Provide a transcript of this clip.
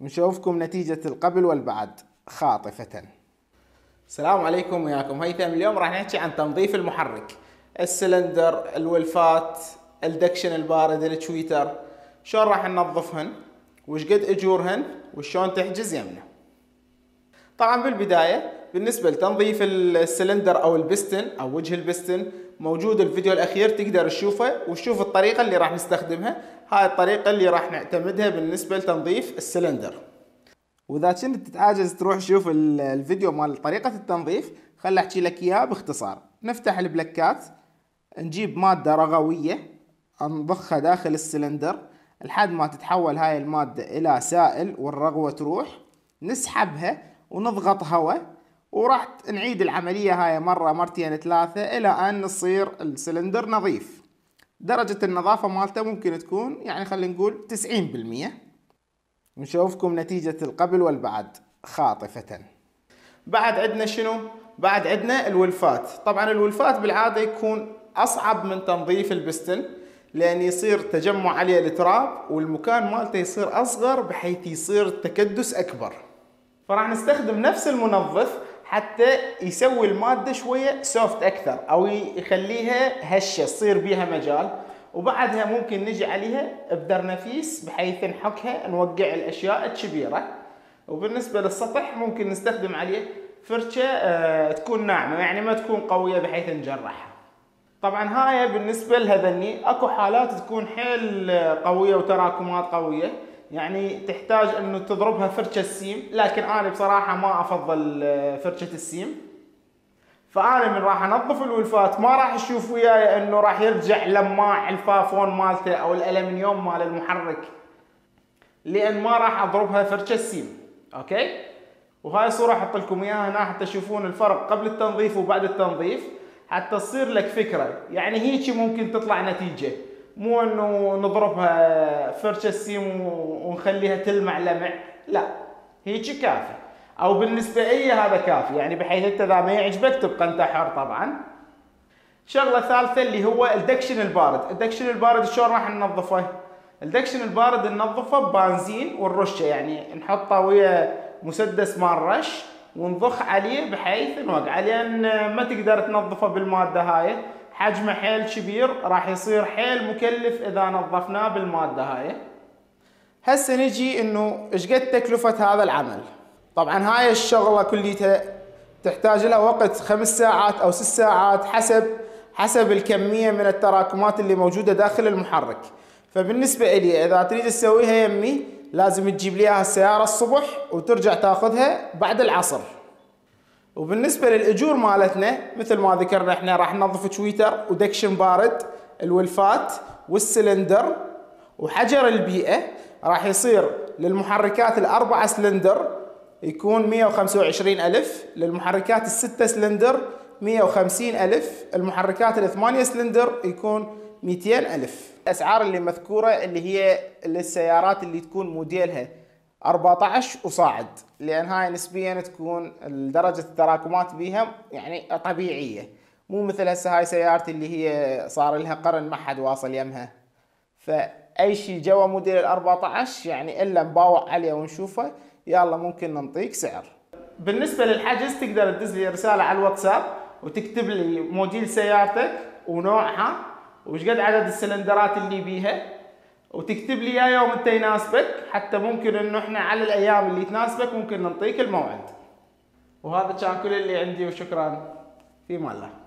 ونشوفكم نتيجة القبل والبعد خاطفة. السلام عليكم وياكم هيثم. اليوم راح نحكي عن تنظيف المحرك. السلندر الولفات الدكشن البارد التويتر شلون راح ننظفهن؟ وش قد أجورهن؟ وشلون تحجز يمنا؟ طبعا بالبداية بالنسبة لتنظيف السلندر أو البستن أو وجه البستن موجود الفيديو الأخير تقدر تشوفه وتشوف الطريقة اللي راح نستخدمها. هاي الطريقة اللي راح نعتمدها بالنسبة لتنظيف السلندر. وإذا كنت تتعاجز تروح تشوف الفيديو مال طريقة التنظيف خل أحكي لك إياه باختصار. نفتح البلكات نجيب مادة رغوية نضخها داخل السلندر. لحد ما تتحول هاي المادة إلى سائل والرغوة تروح. نسحبها ونضغط هواء. وراح نعيد العملية هاي مرة مرتين ثلاثة إلى أن نصير السلندر نظيف. درجة النظافة مالته ممكن تكون يعني خلينا نقول تسعين بالمية. ونشوفكم نتيجة القبل والبعد خاطفة. بعد عندنا شنو؟ بعد عندنا الولفات. طبعا الولفات بالعادة يكون أصعب من تنظيف البستن لأن يصير تجمع عليه التراب والمكان مالته يصير أصغر بحيث يصير التكدس أكبر. فراح نستخدم نفس المنظف حتى يسوي المادة شوية سوفت أكثر أو يخليها هشة تصير بيها مجال. وبعدها ممكن نجي عليها بدر نفيس بحيث نحكها نوقع الأشياء الكبيرة. وبالنسبة للسطح ممكن نستخدم عليه فرشة آه تكون ناعمة يعني ما تكون قوية بحيث نجرحها. طبعا هاي بالنسبة لهذني أكو حالات تكون حيل قوية وتراكمات قوية. يعني تحتاج انه تضربها فرشة السيم لكن أنا بصراحة ما افضل آه، فرشة السيم. فأنا من راح انظف الولفات ما راح أشوف وياي انه راح يرجع لماع الفافون مالته أو الألمنيوم مال المحرك. لأن ما راح أضربها فرشة السيم okay؟ وهاي الصورة أحط لكم إياها هنا حتى تشوفون الفرق قبل التنظيف وبعد التنظيف حتى تصير لك فكرة. يعني هيجي ممكن تطلع نتيجة. مو إنه نضربها فرشة السيم ونخليها تلمع لمع. لا. هيجي كافي. أو بالنسبة لي هذا كافي. يعني بحيث أنت إذا ما يعجبك تبقى أنت حر طبعا. شغلة ثالثة اللي هو الدكشن البارد. الدكشن البارد شلون راح ننظفه؟ الدكشن البارد ننظفه ببنزين والرشة. يعني نحطه ويا مسدس مال رش ونضخ عليه بحيث نوقع. لأن ما تقدر تنظفه بالمادة هاي. حجمه حيل كبير راح يصير حيل مكلف إذا نظفناه بالمادة هاي. هسه نجي إنه إيش قد تكلفة هذا العمل؟ طبعا هاي الشغلة كليتها تحتاج لها وقت خمس ساعات أو ست ساعات حسب حسب الكمية من التراكمات اللي موجودة داخل المحرك. فبالنسبة لي إذا تريد تسويها يمي لازم تجيب لي إياها السيارة الصبح وترجع تاخذها بعد العصر. وبالنسبة للأجور مالتنا مثل ما ذكرنا إحنا راح ننظف تويتر ودكشن بارد الولفات والسلندر وحجر البيئة راح يصير للمحركات الأربعة سلندر يكون 125 ألف للمحركات الستة سلندر 150 ألف المحركات الثمانية سلندر يكون 200 ألف. الأسعار اللي مذكورة اللي هي للسيارات اللي تكون موديلها. 14 وصاعد لأن هاي نسبيا تكون درجة التراكمات بيها يعني طبيعية. مو مثل هسه هاي سيارتي اللي هي صار لها قرن ما حد واصل يمها. فأي شيء جوا موديل ال 14 يعني إلا نباوع عليه ونشوفه يلا ممكن نعطيك سعر. بالنسبة للحجز تقدر تدز لي رسالة على الواتساب وتكتب لي موديل سيارتك ونوعها وش قد عدد السلندرات اللي بيها؟ وتكتب لي إياه يوم انت يناسبك حتى ممكن إنه إحنا على الأيام اللي تناسبك ممكن نعطيك الموعد. وهذا كان كل اللي عندي وشكرا. في الله.